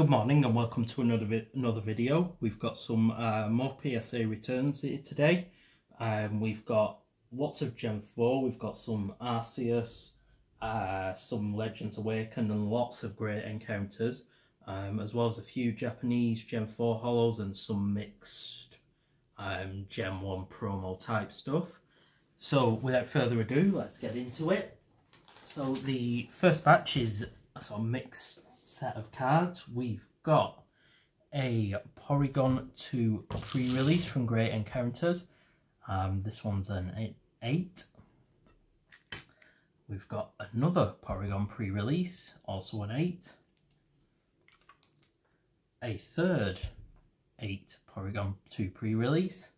Good morning and welcome to another vi another video. We've got some uh, more PSA returns here today. Um, we've got lots of Gen 4, we've got some Arceus, uh, some Legends Awakened and lots of great encounters, um, as well as a few Japanese Gen 4 hollows and some mixed um, Gen 1 promo type stuff. So without further ado, let's get into it. So the first batch is a sort of mixed set of cards. We've got a Porygon 2 pre-release from Great Encounters. Um, this one's an 8. We've got another Porygon pre-release, also an 8. A third 8 Porygon 2 pre-release.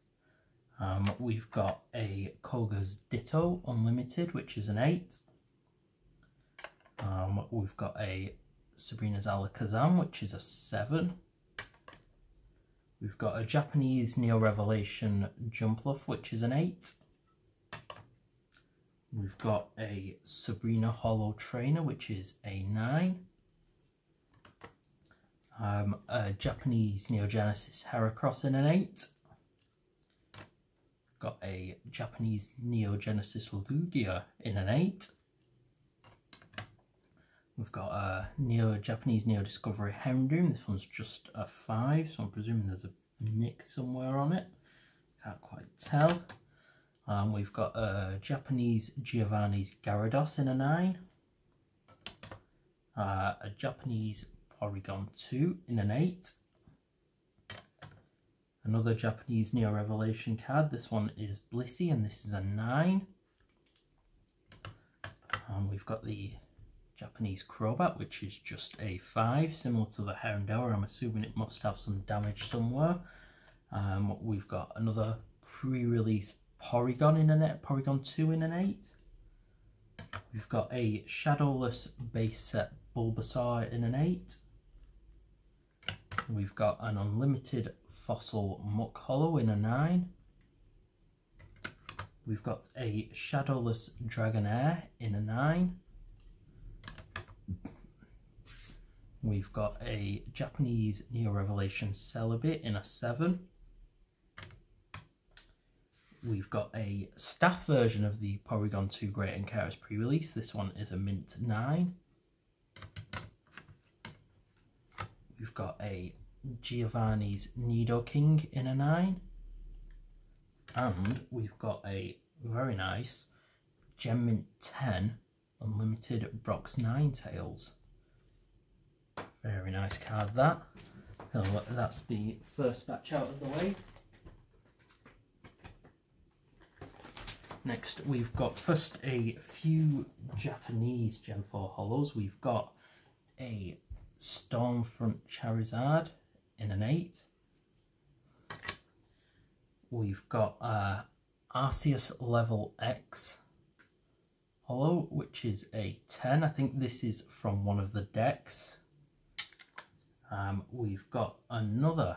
Um, we've got a Koga's Ditto Unlimited, which is an 8. Um, we've got a Sabrina's Alakazam, which is a 7. We've got a Japanese Neo Revelation Jumpluff, which is an 8. We've got a Sabrina Hollow Trainer, which is a 9. Um, a Japanese Neo Genesis Heracross in an 8. Got a Japanese Neo Genesis Lugia in an 8. We've got a Neo Japanese Neo Discovery Houndoom. This one's just a 5, so I'm presuming there's a nick somewhere on it. Can't quite tell. Um, we've got a Japanese Giovanni's Gyarados in a 9. Uh, a Japanese Porygon 2 in an 8. Another Japanese Neo Revelation card. This one is Blissey and this is a 9. Um, we've got the Japanese Crobat, which is just a 5, similar to the Houndour. I'm assuming it must have some damage somewhere. Um, we've got another pre-release Porygon in an 8, Porygon 2 in an 8. We've got a Shadowless base set Bulbasaur in an 8. We've got an Unlimited Fossil Muk Hollow in a 9. We've got a Shadowless Dragonair in a 9. We've got a Japanese Neo Revelation Celebi in a 7. We've got a staff version of the Porygon 2 Great and Encounters pre-release. This one is a Mint 9. We've got a Giovanni's Nidoking in a 9. And we've got a very nice Gem Mint 10 Unlimited Brock's Ninetales. Very nice card that. So that's the first batch out of the way. Next we've got first a few Japanese Gen 4 Hollows. We've got a Stormfront Charizard in an 8. We've got a Arceus Level X holo, which is a 10. I think this is from one of the decks. Um, we've got another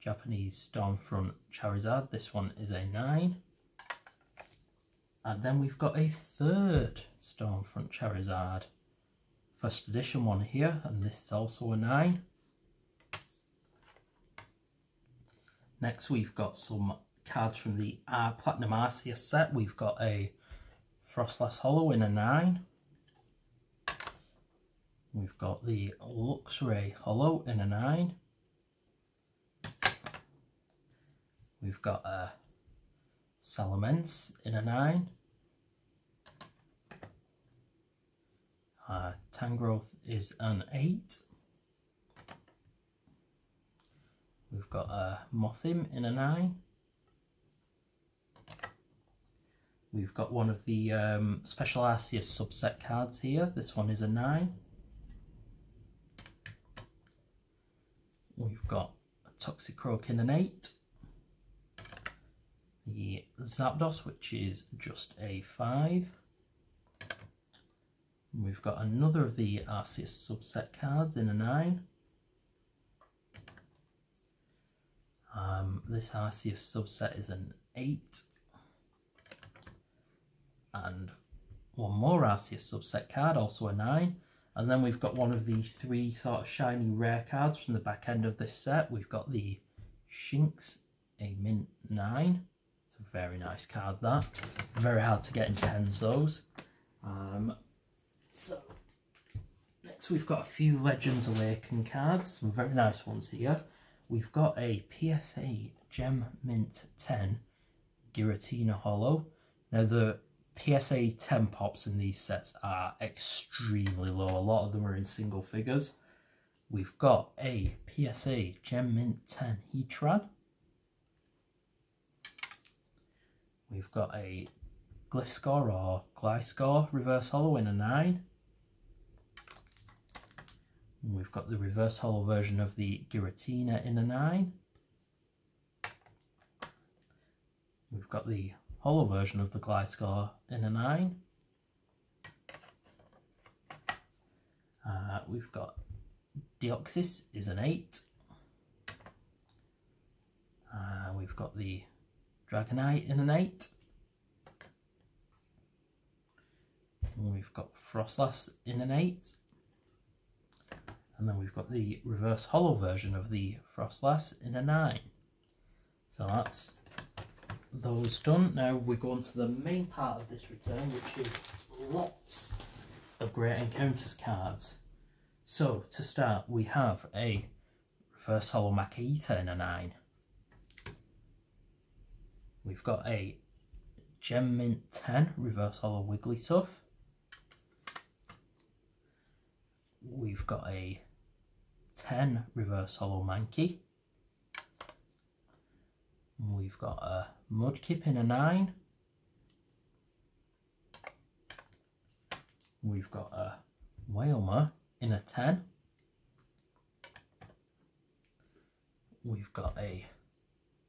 Japanese Stormfront Charizard. This one is a 9. And then we've got a third Stormfront Charizard. First edition one here, and this is also a 9. Next we've got some cards from the uh, Platinum Arceus set. We've got a Frostlass Hollow in a 9. We've got the Luxray Hollow in a 9. We've got a Salamence in a 9. Uh, Tangrowth is an 8. We've got a Mothim in a 9. We've got one of the um, Special Arceus subset cards here. This one is a 9. We've got a Toxicroak in an 8. The Zapdos, which is just a 5. We've got another of the Arceus subset cards in a 9. Um, this Arceus subset is an 8. And one more Arceus subset card, also a 9. And then we've got one of the three sort of shiny rare cards from the back end of this set. We've got the Shinx, a mint 9. It's a very nice card that. Very hard to get in tens those. Um, so, next we've got a few Legends Awaken cards. Some very nice ones here. We've got a PSA Gem Mint 10 Giratina Hollow. Now the PSA 10 pops in these sets are extremely low. A lot of them are in single figures. We've got a PSA Gem Mint 10 Heatran. We've got a Gliscor or Gliscor reverse Hollow in a 9. And we've got the reverse Hollow version of the Giratina in a 9. We've got the holo version of the Gliscor in a 9. Uh, we've got Deoxys is an 8. Uh, we've got the Dragonite in an 8. We've got Frostlass in an 8. And then we've got the reverse hollow version of the Frostlass in a 9. So that's those done. Now we go on to the main part of this return, which is lots of Great Encounters cards. So to start, we have a reverse holo Makuhita in a 9. We've got a Gem Mint 10 reverse holo Wigglytuff. We've got a 10 reverse holo Mankey. We've got a Mudkip in a 9. We've got a Wailmer in a 10. We've got a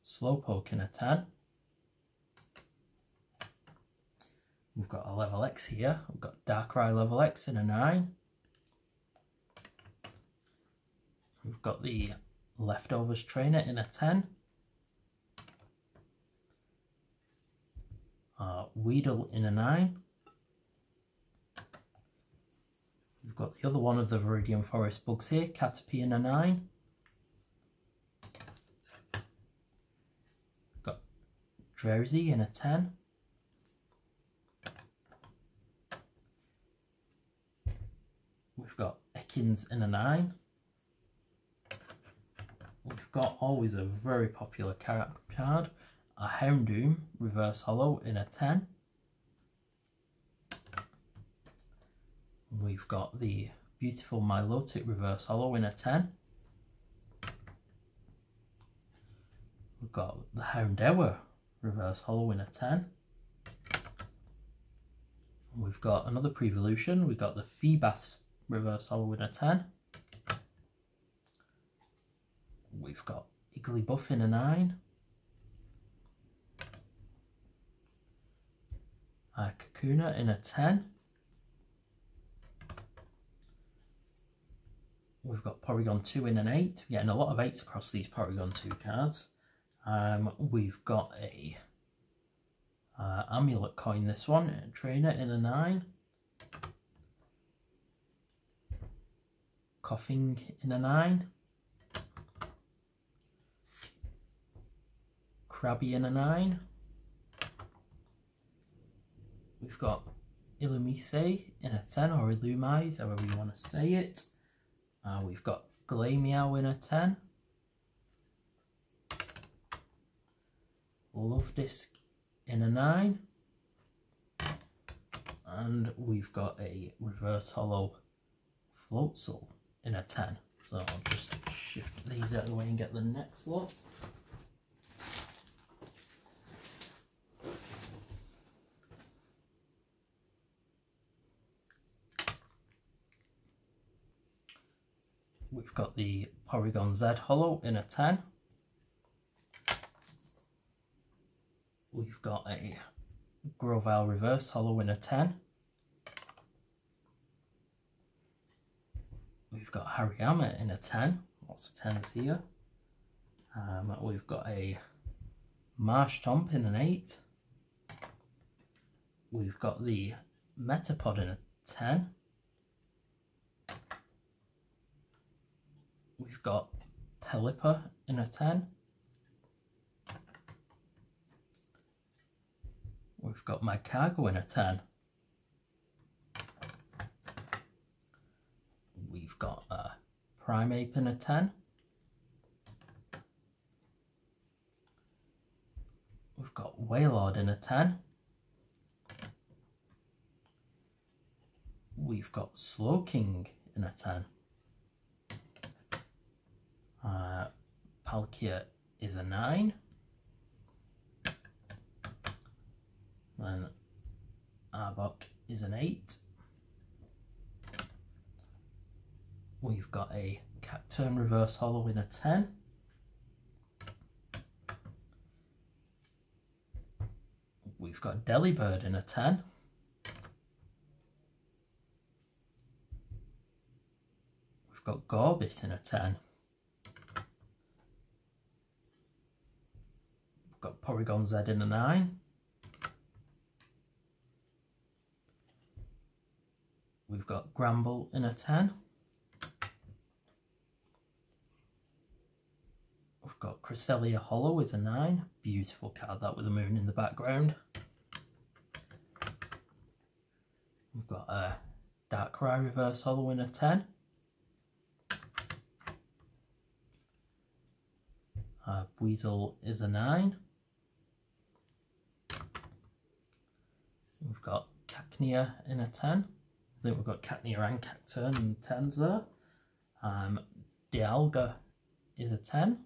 Slowpoke in a 10. We've got a level X here. We've got Darkrai level X in a 9. We've got the Leftovers Trainer in a 10. Uh, Weedle in a 9. We've got the other one of the Viridian Forest bugs here, Caterpie in a 9. We've got Drowzee in a 10. We've got Ekans in a 9. We've got always a very popular card, a Houndoom reverse hollow in a 10. We've got the beautiful Milotic reverse hollow in a 10. We've got the Houndour reverse hollow in a 10. We've got another pre-evolution. We've got the Feebas reverse hollow in a 10. We've got Igglybuff in a 9. Uh, Kakuna in a 10. We've got Porygon 2 in an 8. Getting a lot of 8s across these Porygon 2 cards. Um, we've got a uh, Amulet coin, this one. Trainer in a 9. Koffing in a 9. Krabby in a 9. We've got Illumise in a 10 or Illumise, however you want to say it. Uh, we've got Glameow in a 10. Luvdisc in a 9. And we've got a reverse holo Floatzel in a 10. So I'll just shift these out of the way and get the next lot. We've got the Porygon Z Hollow in a 10. We've got a Grovyle Reverse Hollow in a 10. We've got Hariyama in a 10. Lots of 10s here. Um, we've got a Marshtomp in an 8. We've got the Metapod in a 10. We've got Pelipper in a 10. We've got Magcargo in a 10. We've got uh, Primeape in a 10. We've got Wailord in a 10. We've got Slowking in a 10. Uh, Palkia is a 9. Then Arbok is an 8. We've got a Cacturne Reverse Hollow in a 10. We've got Delibird in a 10. We've got Gorebyss in a 10. We've got Porygon Z in a 9. We've got Granbull in a 10. We've got Cresselia Hollow is a 9. Beautiful card that with the moon in the background. We've got a Darkrai Reverse Hollow in a 10. Uh, Weasel is a 9. We've got Cacnea in a 10. I think we've got Cacnea and Cacturne in 10s there. Um, Dialga is a 10.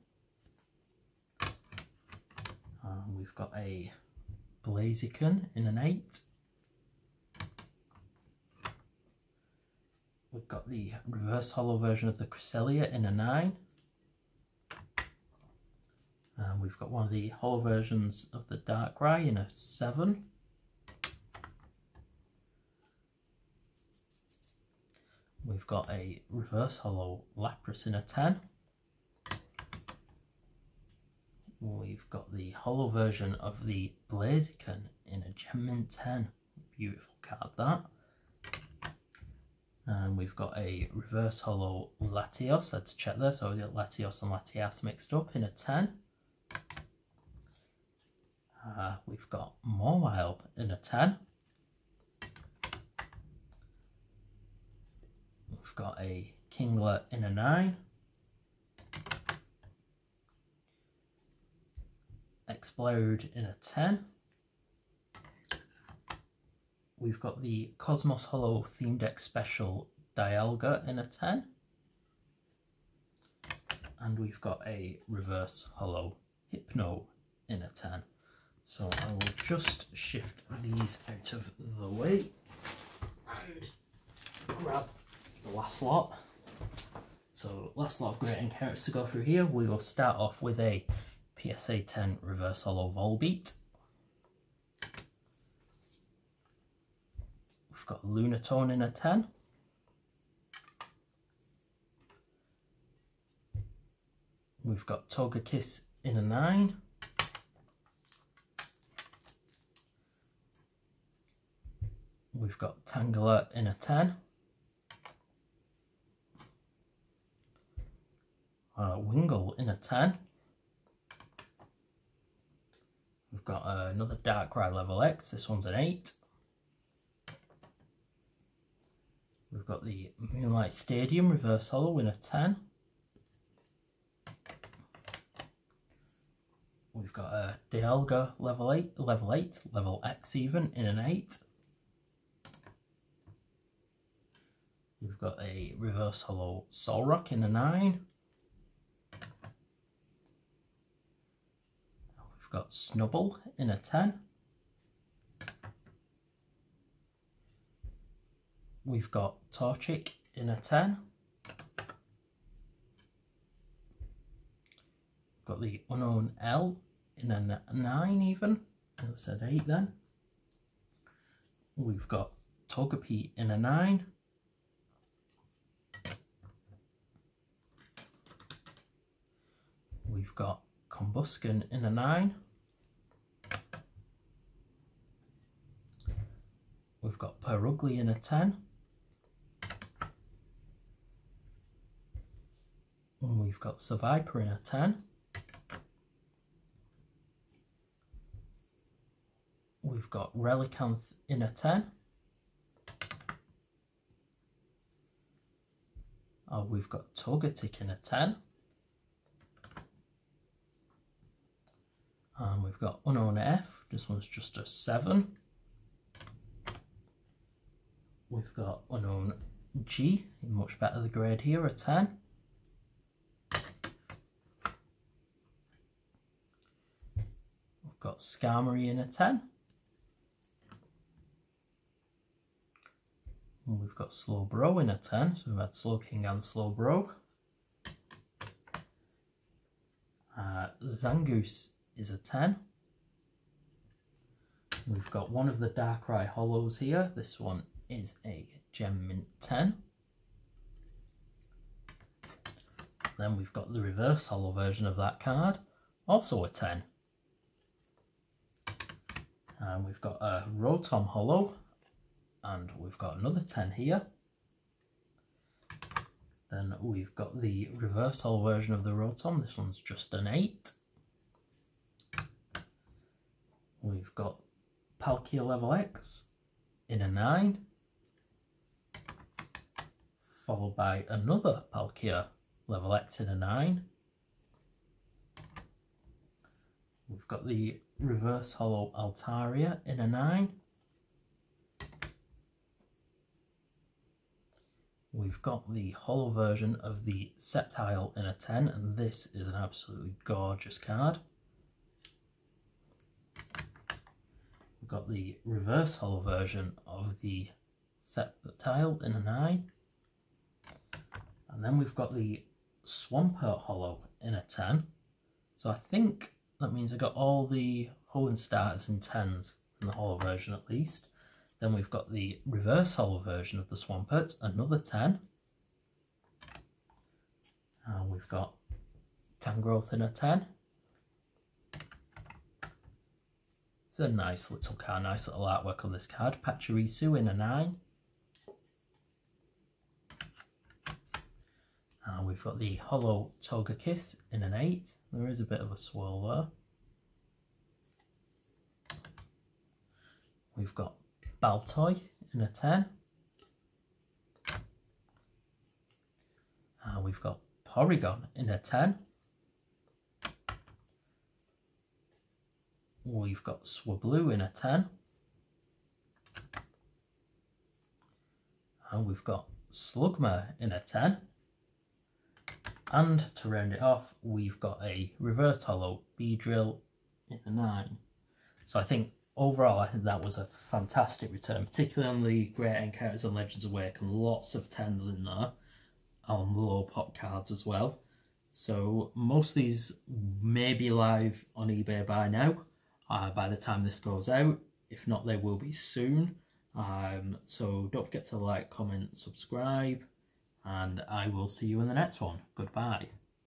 Um, we've got a Blaziken in an 8. We've got the reverse hollow version of the Cresselia in a 9. Um, we've got one of the holo versions of the Darkrai in a 7. We've got a reverse holo Lapras in a 10. We've got the holo version of the Blaziken in a Gem Mint 10. Beautiful card that. And we've got a reverse holo Latios. I had to check there, so we got Latios and Latias mixed up in a 10. Uh, we've got Mawile in a 10. We've got a Kingler in a 9. Exploud in a 10. We've got the Cosmos Holo Theme Deck Special Dialga in a 10. And we've got a Reverse Holo Hypno in a 10. So I will just shift these out of the way and grab the last lot. So last lot of great encounters to go through here. We will start off with a PSA 10 Reverse Holo Volbeat. We've got Lunatone in a 10. We've got Togekiss in a 9. We've got Tangela in a 10. Uh, Wingull in a 10. We've got uh, another Darkrai level X, this one's an 8. We've got the Moonlight Stadium reverse holo in a 10. We've got a Dialga level 8, level 8, level X even in an 8. We've got a reverse holo Solrock in a 9. We've got Snubbull in a 10. We've got Torchic in a 10. Got the Unown L in a 9 even. I said 8 then. We've got Togepi in a 9. We've got Combusken in a 9. We've got Purugly in a 10. We've got Survivor in a 10. We've got Relicanth in a 10. Oh, we've got Togetic in a 10. And we've got Unown F, this one's just a 7. We've got Unown G, much better the grade here, a 10. We've got Skarmory in a 10. And we've got Slowbro in a 10, so we've had Slowking and Slowbro. Uh, Zangoose is a 10. We've got one of the Darkrai Hollows here. This one is a Gem Mint 10. Then we've got the reverse hollow version of that card, also a 10. And we've got a Rotom hollow, and we've got another 10 here. Then we've got the reverse hollow version of the Rotom, this one's just an 8. We've got Palkia level X in a 9, followed by another Palkia level X in a 9. We've got the reverse hollow Altaria in a 9. We've got the hollow version of the Sceptile in a 10 and this is an absolutely gorgeous card. Got the reverse hollow version of the Sceptile in a 9. And then we've got the Swampert hollow in a 10. So I think that means I got all the Hoenn starters in 10s in the hollow version at least. Then we've got the reverse hollow version of the Swampert, another 10. And we've got Tangrowth in a 10. It's a nice little card, nice little artwork on this card. Pachirisu in a 9. And we've got the Hollow Togekiss in an 8. There is a bit of a swirl there. We've got Baltoy in a 10. And we've got Porygon in a 10. We've got Swablu in a 10. And we've got Slugma in a 10. And to round it off, we've got a reverse hollow Beedrill in a 9. So I think overall, I think that was a fantastic return, particularly on the Great Encounters and Legends Awaken. Lots of 10s in there on low pot cards as well. So most of these may be live on eBay by now uh, by the time this goes out. If not, they will be soon. Um, so don't forget to like, comment, subscribe, and I will see you in the next one. Goodbye.